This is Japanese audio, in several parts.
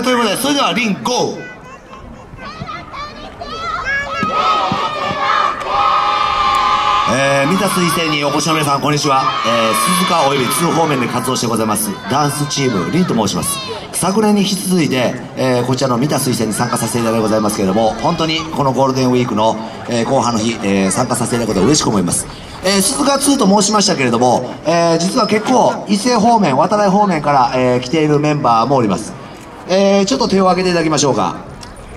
いということでそれではリンゴー。えー、三田水星にお越しの皆さんこんにちは、えー、鈴鹿および通方面で活動してございますダンスチームリンと申します。昨年に引き続いて、えー、こちらの三田水星に参加させていただいてございますけれども本当にこのゴールデンウィークの、えー、後半の日、えー、参加させていただくことを嬉しく思います。えー、鈴鹿2と申しましたけれども、えー、実は結構伊勢方面渡来方面から、えー、来ているメンバーもおります、えー、ちょっと手を挙げていただきましょうか、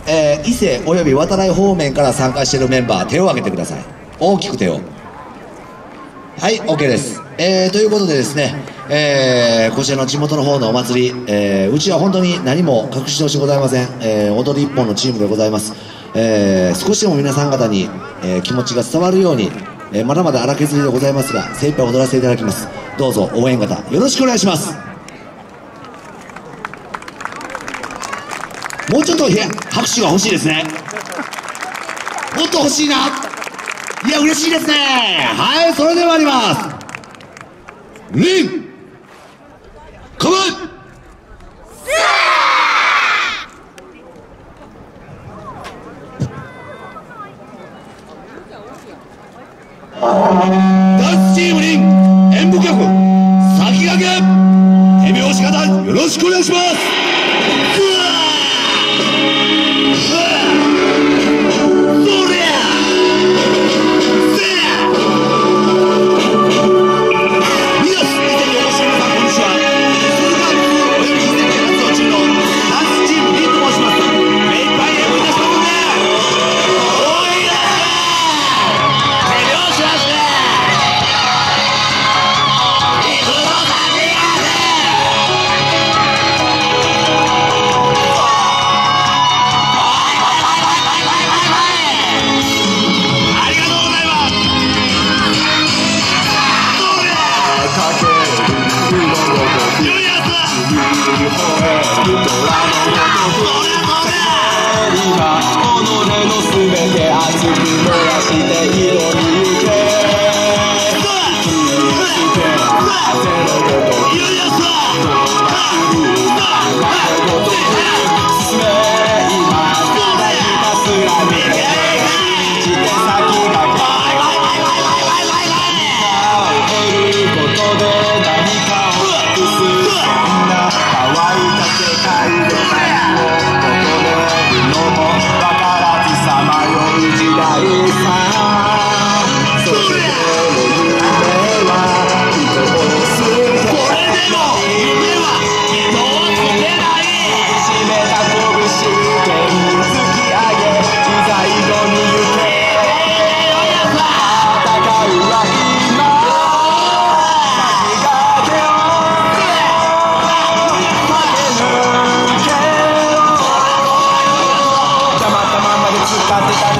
えー、伊勢および渡来方面から参加しているメンバー手を挙げてください。大きく手を。はい OK です。えー、ということでですね、えー、こちらの地元の方のお祭り、えー、うちは本当に何も隠し通しございません、えー、踊り一本のチームでございます、えー、少しでも皆さん方に、えー、気持ちが伝わるようにえ、まだまだ荒削りでございますが精一杯踊らせていただきます。どうぞ応援方よろしくお願いします。もうちょっと拍手が欲しいですね。もっと欲しいな。いや嬉しいですね。はいそれではあります。リンカモ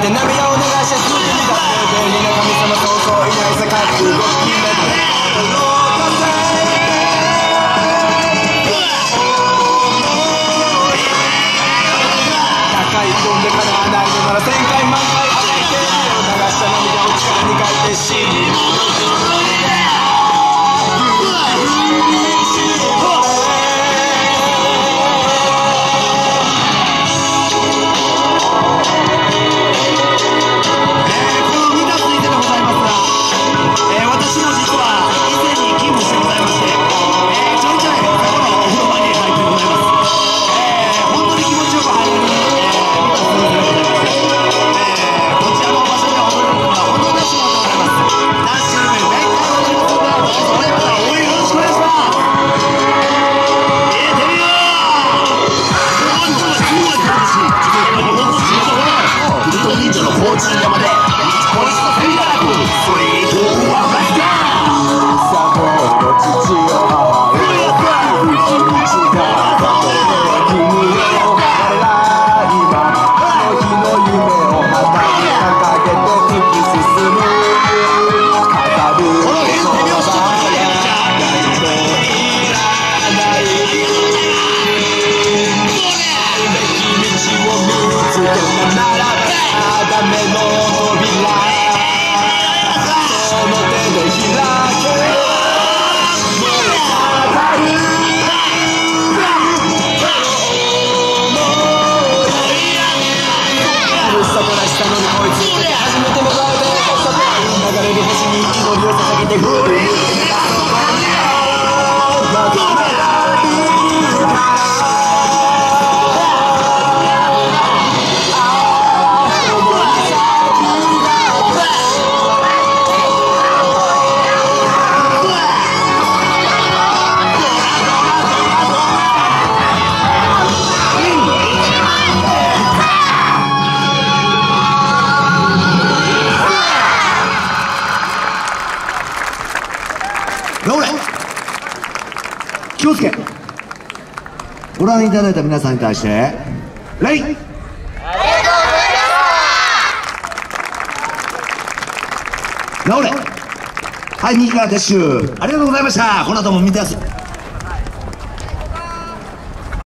the number とリードのフォチン山で。Glória! 気をつけ。ご覧いただいた皆さんに対して礼、はい直れ。はい右から撤収。ありがとうございました。この後も見てます。